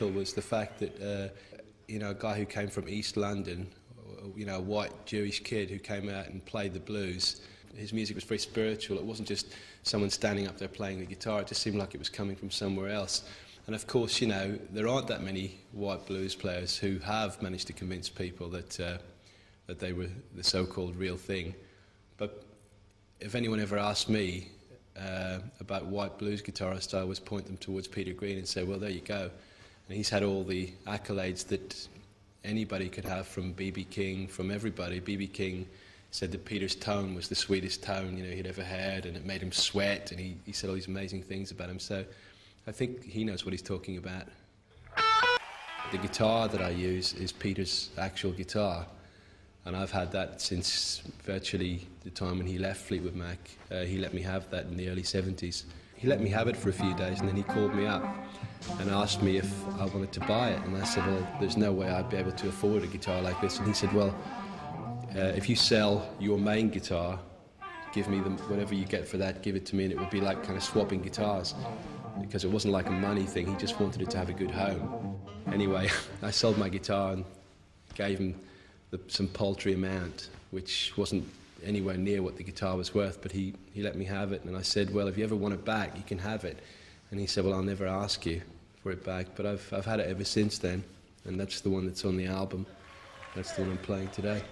was the fact that, uh, you know, a guy who came from East London, you know, a white Jewish kid who came out and played the blues, his music was very spiritual. It wasn't just someone standing up there playing the guitar. It just seemed like it was coming from somewhere else. And of course, you know, there aren't that many white blues players who have managed to convince people that, uh, that they were the so-called real thing. But if anyone ever asked me uh, about white blues guitarists, I always point them towards Peter Green and say, well, there you go. And he's had all the accolades that anybody could have from B.B. King, from everybody. B.B. King said that Peter's tone was the sweetest tone you know he'd ever heard, and it made him sweat, and he, he said all these amazing things about him. So I think he knows what he's talking about. The guitar that I use is Peter's actual guitar, and I've had that since virtually the time when he left Fleetwood Mac. Uh, he let me have that in the early 70s. He let me have it for a few days, and then he called me up and asked me if I wanted to buy it. And I said, well, there's no way I'd be able to afford a guitar like this. And he said, well, uh, if you sell your main guitar, give me the, whatever you get for that, give it to me, and it would be like kind of swapping guitars because it wasn't like a money thing. He just wanted it to have a good home. Anyway, I sold my guitar and gave him the, some paltry amount, which wasn't anywhere near what the guitar was worth, but he, he let me have it. And I said, well, if you ever want it back, you can have it. And he said, well, I'll never ask you for it back. But I've, I've had it ever since then, and that's the one that's on the album. That's the one I'm playing today.